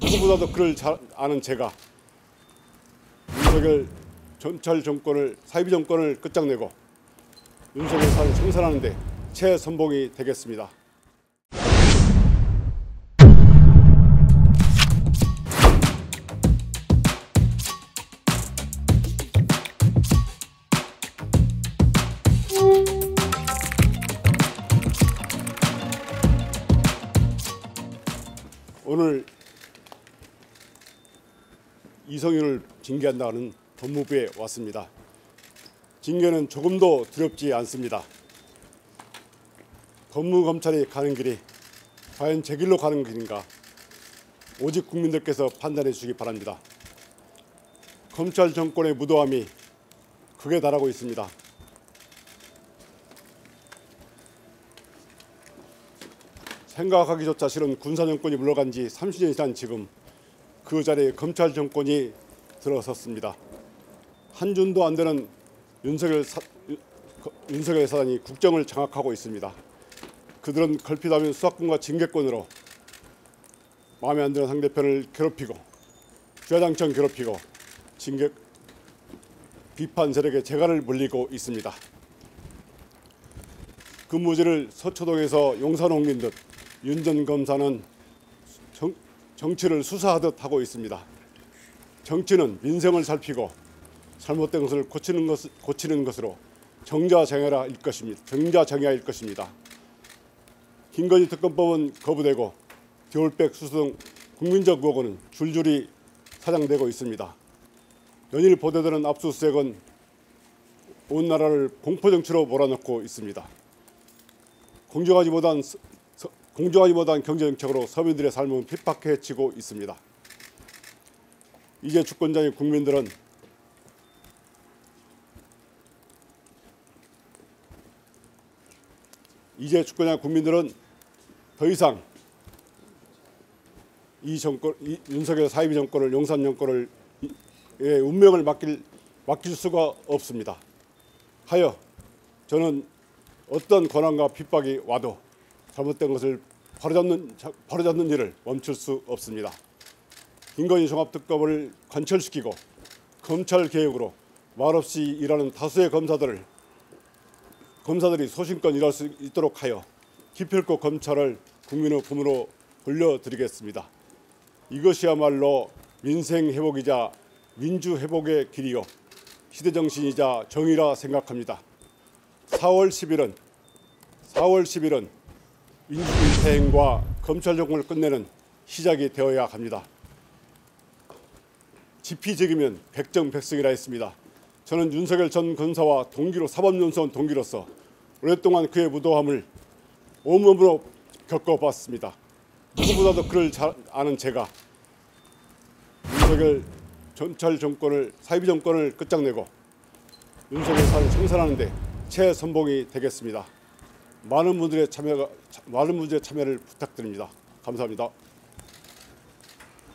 누구보다도 그를 잘 아는 제가 윤석열 전철 정권을 사이비 정권을 끝장내고 윤석열 사를 청산하는 데 최선봉이 되겠습니다. 오늘 이성윤을 징계한다는 법무부에 왔습니다. 징계는 조금도 두렵지 않습니다. 법무검찰이 가는 길이 과연 제 길로 가는 길인가 오직 국민들께서 판단해 주시기 바랍니다. 검찰 정권의 무도함이 극에 달하고 있습니다. 생각하기조차 싫은 군사 정권이 물러간 지 30년이 지난 지금 그 자리에 검찰 정권이 들어섰습니다. 한 줌도 안 되는 윤석열 사, 윤석열 사단이 국정을 장악하고 있습니다. 그들은 걸핏하면 수사권과 징계권으로 마음에 안 드는 상대편을 괴롭히고 주야장천 괴롭히고 징계 비판 세력의 재갈을 물리고 있습니다. 근무지를 서초동에서 용산 옮긴 듯 윤 전 검사는 정, 정치를 수사하듯 하고 있습니다. 정치는 민생을 살피고 잘못된 것을 고치는 것 고치는 것으로 정자정야일 것입니다. 정자정야일 것입니다. 김건희 특검법은 거부되고 겨울백 수수 등 국민적 의혹은 줄줄이 사장되고 있습니다. 연일 보도되는 압수수색은 온 나라를 공포 정치로 몰아넣고 있습니다. 공정하지 못한 공정하지 못한 경제 정책으로 서민들의 삶은 핍박해지고 있습니다. 이제 주권자인 국민들은 이제 주권자 국민들은 더 이상 이 정권, 이 윤석열 사이비 정권을 용산 정권을 이- 의 운명을 맡길 맡길 수가 없습니다. 하여 저는 어떤 권한과 핍박이 와도 잘못된 것을 자- 바로잡는 일을 멈출 수 없습니다. 김건희 종합특검을 관철시키고 검찰 개혁으로 말없이 일하는 다수의 검사들을 검사들이 소신껏 일할 수 있도록 하여 기필코 검찰을 국민의 품으로 돌려드리겠습니다. 이것이야말로 민생 회복이자 민주 회복의 길이요 시대 정신이자 정의라 생각합니다. 4월 10일은 4월 10일은 민주주의 대행과 검찰 정권을 끝내는 시작이 되어야 합니다. 지피적이면 백정백승이라 했습니다. 저는 윤석열 전 검사와 동기로 사법연수원 동기로서 오랫동안 그의 무도함을 온몸으로 겪어봤습니다. 누구보다도 그를 잘 아는 제가 윤석열 전철 정권을 사이비 정권을 끝장내고 윤석열 사를 청산하는데 최선봉이 되겠습니다. 많은 분들의 참여가 많은 분들의 참여를 부탁드립니다. 감사합니다.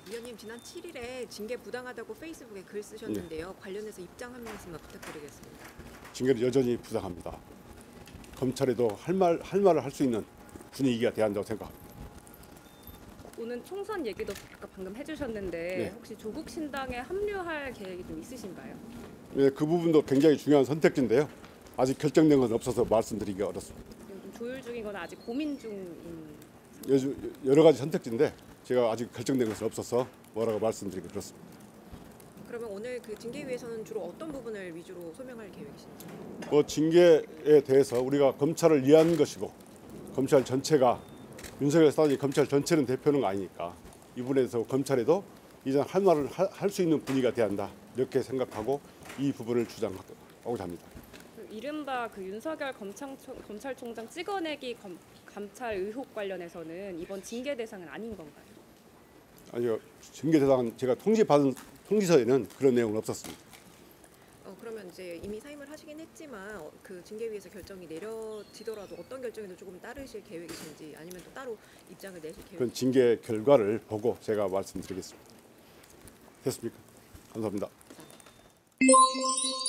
위원님 지난 7일에 징계 부당하다고 페이스북에 글 쓰셨는데요. 관련해서 입장 한 말씀만 부탁드리겠습니다. 징계를 여전히 부당합니다. 검찰에도 할 말 할 말을 할 수 있는 분위기가 돼야 한다고 생각합니다. 오늘 총선 얘기도 아까 방금 해주셨는데 네. 혹시 조국 신당에 합류할 계획이 좀 있으신가요? 네, 그 부분도 굉장히 중요한 선택지인데요. 아직 결정된 건 없어서 말씀드리기 어렵습니다. 조율 중이거나 아직 고민 중인 여주- 여러 가지 선택지인데 제가 아직 결정된 것은 없어서 뭐라고 말씀드리기 그렇습니다. 그러면 오늘 그 징계위에서는 주로 어떤 부분을 위주로 소명할 계획이신지? 뭐 징계에 대해서 우리가 검찰을 이해하는 것이고 검찰 전체가 윤석열 사단이 검찰 전체는 대표는 아니니까 이 부분에 대해서 검찰에도 이제 할 말을 할 수 있는 분위기가 돼야 한다 이렇게 생각하고 이 부분을 주장하고자 합니다. 그 이른바 그 윤석열 검찰총, 검찰총장 찍어내기 검, 감찰 의혹 관련해서는 이번 징계 대상은 아닌 건가요? 아니요 징계 대상은 제가 통지 받은 통지서에는 그런 내용은 없었습니다. 어, 그러면 이제 이미 사임을 하시긴 했지만 어, 그 징계위에서 결정이 내려지더라도 어떤 결정에도 조금 따르실 계획이신지 아니면 또 따로 입장을 내실 계획? 그런 징계 결과를 보고 제가 말씀드리겠습니다. 됐습니까? 감사합니다. 감사합니다.